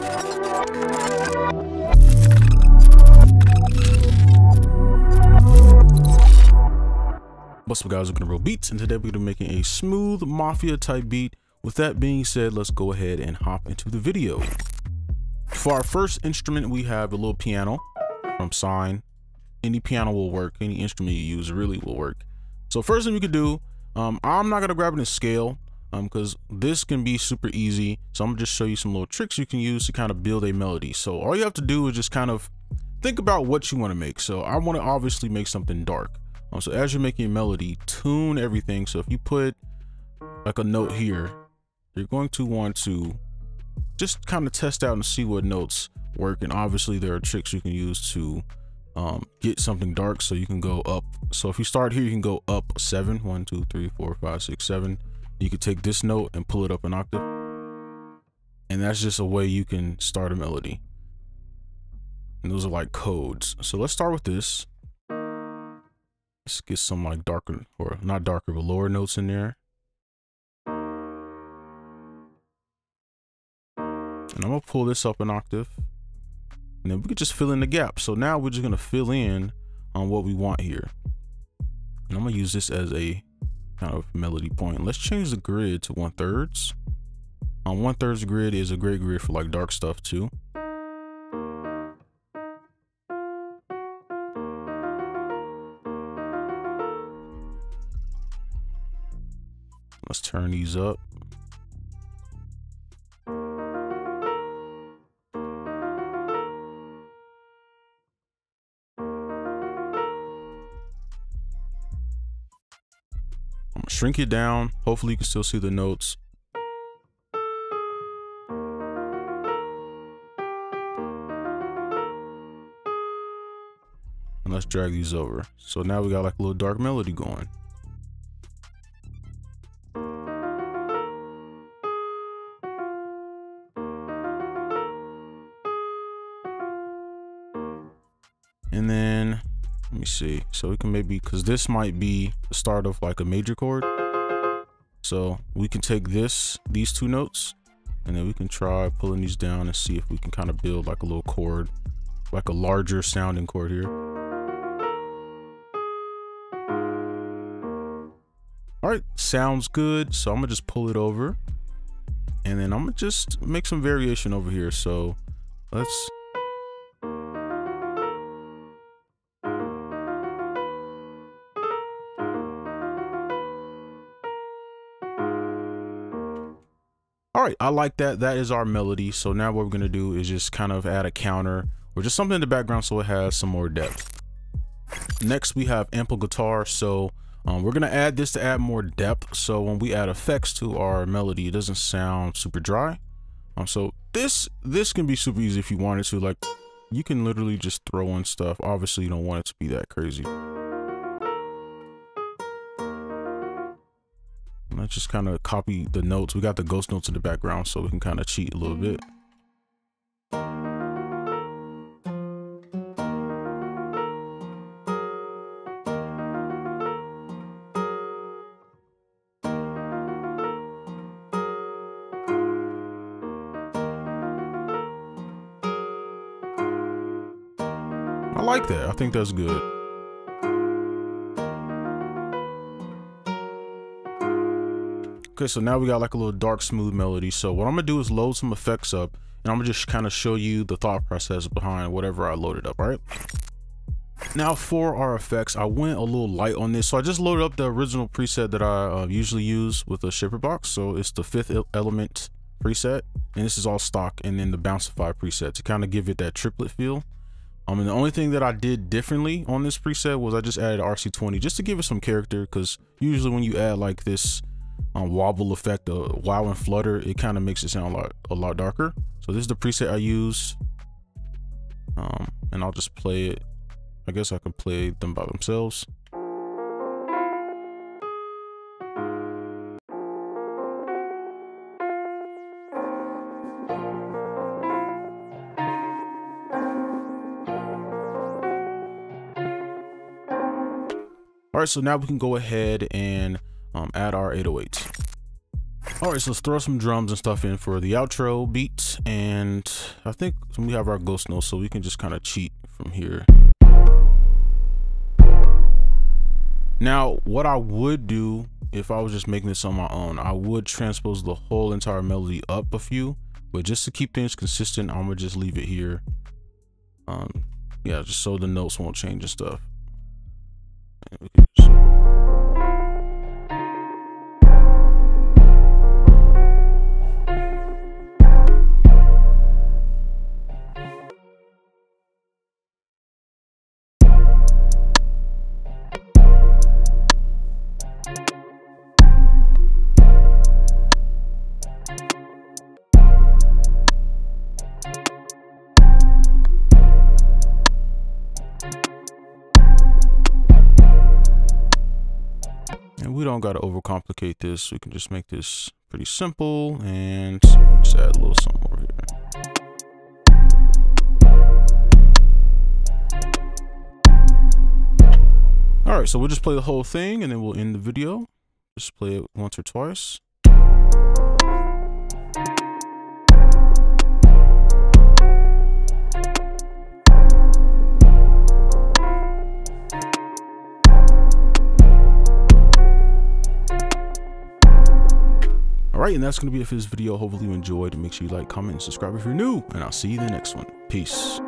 What's up guys, welcome to Real Beats, and today we're gonna be making a smooth mafia type beat. With that being said, let's go ahead and hop into the video. For our first instrument, we have a little piano from Sine. Any piano will work, any instrument you use really will work. So first thing we could do, um, I'm not gonna grab in scale, um, because this can be super easy. So I'm gonna just show you some little tricks you can use to kind of build a melody. So all you have to do is just kind of think about what you want to make. So I want to obviously make something dark. Um, so as you're making a melody, tune everything. So if you put like a note here, you're going to want to just kind of test out and see what notes work. And obviously there are tricks you can use to um, get something dark. So you can go up. So if you start here, you can go up seven, one, two, three, four, five, six, seven. You could take this note and pull it up an octave. And that's just a way you can start a melody. And those are like chords. So let's start with this. Let's get some like darker or not darker, but lower notes in there. And I'm gonna pull this up an octave. And then we could just fill in the gap. So now we're just gonna fill in on what we want here. And I'm gonna use this as a kind of melody point. Let's change the grid to one thirds. On um, one thirds grid is a great grid for like dark stuff too. Let's turn these up. Shrink it down. Hopefully you can still see the notes. And let's drag these over. So now we got like a little dark melody going. And then let me see. So we can maybe because this might be the start of like a major chord. So we can take this, these two notes, and then we can try pulling these down and see if we can kind of build like a little chord, like a larger sounding chord here. All right, sounds good. So I'm gonna just pull it over and then I'm gonna just make some variation over here. So let's All right, I like that. That is our melody. So now what we're gonna do is just kind of add a counter or just something in the background so it has some more depth. Next, we have ample guitar. So um, we're gonna add this to add more depth. So when we add effects to our melody, it doesn't sound super dry. Um, so this this can be super easy if you wanted to. Like you can literally just throw in stuff. Obviously, you don't want it to be that crazy. Let's just kind of copy the notes. We got the ghost notes in the background, so we can kind of cheat a little bit. I like that. I think that's good. Okay, so now we got like a little dark, smooth melody. So what I'm gonna do is load some effects up and I'm gonna just kind of show you the thought process behind whatever I loaded up, all right? Now for our effects, I went a little light on this. So I just loaded up the original preset that I uh, usually use with a ShaperBox. So it's the fifth element preset and this is all stock and then the Bounceify preset to kind of give it that triplet feel. Um, and the only thing that I did differently on this preset was I just added RC20 just to give it some character because usually when you add like this um, wobble effect, uh, wow and flutter, it kind of makes it sound a lot a lot darker. So this is the preset I use, um, and I'll just play it. I guess I can play them by themselves. All right, so now we can go ahead and um, add our 808s. All right, so let's throw some drums and stuff in for the outro beat And I think we have our ghost note, so we can just kind of cheat from here. Now, what I would do if I was just making this on my own, I would transpose the whole entire melody up a few, but just to keep things consistent, I'm gonna just leave it here. Um, yeah, just so the notes won't change and stuff. And we don't got to overcomplicate this. We can just make this pretty simple and just add a little something over here. All right, so we'll just play the whole thing and then we'll end the video. Just play it once or twice. Alright, and that's going to be it for this video. Hopefully you enjoyed. Make sure you like, comment, and subscribe if you're new. And I'll see you in the next one. Peace.